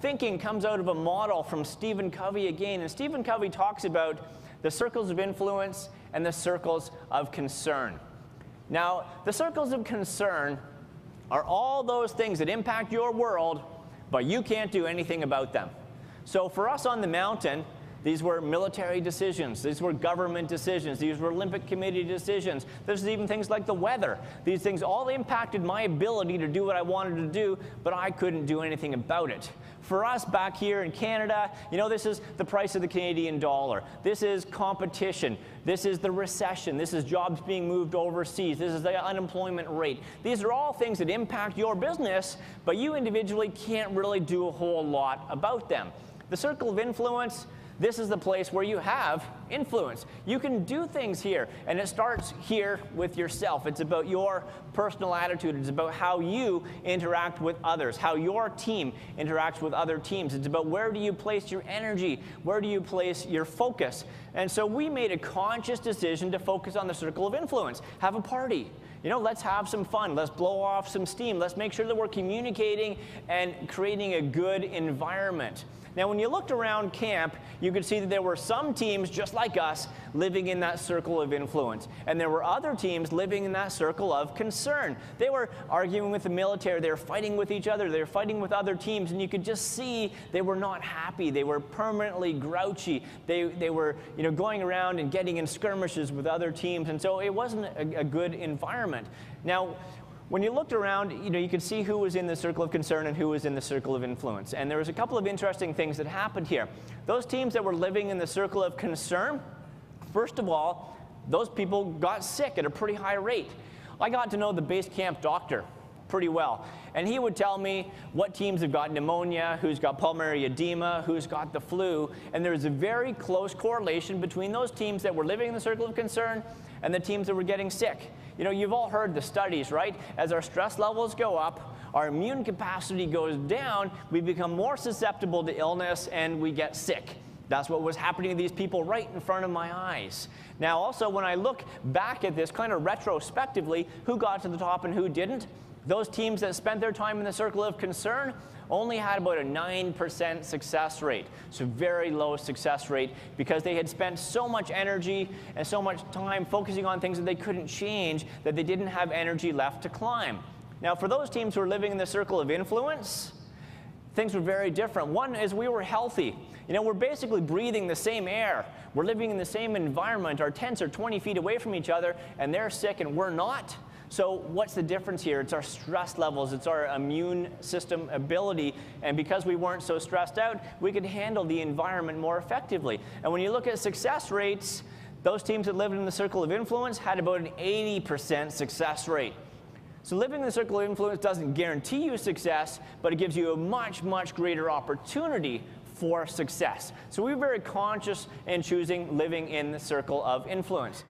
thinking comes out of a model from Stephen Covey again. And Stephen Covey talks about the circles of influence and the circles of concern. Now, the circles of concern are all those things that impact your world, but you can't do anything about them. So for us on the mountain, these were military decisions. These were government decisions. These were Olympic Committee decisions. There's even things like the weather. These things all impacted my ability to do what I wanted to do, but I couldn't do anything about it. For us back here in Canada, you know, this is the price of the Canadian dollar. This is competition. This is the recession. This is jobs being moved overseas. This is the unemployment rate. These are all things that impact your business, but you individually can't really do a whole lot about them. The circle of influence, this is the place where you have influence. You can do things here, and it starts here with yourself. It's about your personal attitude, it's about how you interact with others, how your team interacts with other teams. It's about where do you place your energy, where do you place your focus. And so we made a conscious decision to focus on the circle of influence. Have a party you know, let's have some fun. Let's blow off some steam. Let's make sure that we're communicating and creating a good environment. Now, when you looked around camp, you could see that there were some teams just like us living in that circle of influence. And there were other teams living in that circle of concern. They were arguing with the military, they were fighting with each other, they were fighting with other teams, and you could just see they were not happy. They were permanently grouchy. They, they were you know, going around and getting in skirmishes with other teams. And so it wasn't a, a good environment. Now, when you looked around, you know, you could see who was in the circle of concern and who was in the circle of influence. And there was a couple of interesting things that happened here. Those teams that were living in the circle of concern, first of all, those people got sick at a pretty high rate. I got to know the base camp doctor pretty well. And he would tell me what teams have got pneumonia, who's got pulmonary edema, who's got the flu. And there's a very close correlation between those teams that were living in the circle of concern and the teams that were getting sick. You know, you've all heard the studies, right? As our stress levels go up, our immune capacity goes down, we become more susceptible to illness and we get sick. That's what was happening to these people right in front of my eyes. Now, also, when I look back at this kind of retrospectively, who got to the top and who didn't, those teams that spent their time in the circle of concern only had about a 9% success rate. So very low success rate because they had spent so much energy and so much time focusing on things that they couldn't change that they didn't have energy left to climb. Now, for those teams who are living in the circle of influence, things were very different. One is we were healthy. You know, we're basically breathing the same air. We're living in the same environment. Our tents are 20 feet away from each other, and they're sick and we're not. So what's the difference here? It's our stress levels, it's our immune system ability, and because we weren't so stressed out, we could handle the environment more effectively. And when you look at success rates, those teams that lived in the circle of influence had about an 80% success rate. So living in the circle of influence doesn't guarantee you success, but it gives you a much, much greater opportunity for success. So we're very conscious in choosing living in the circle of influence.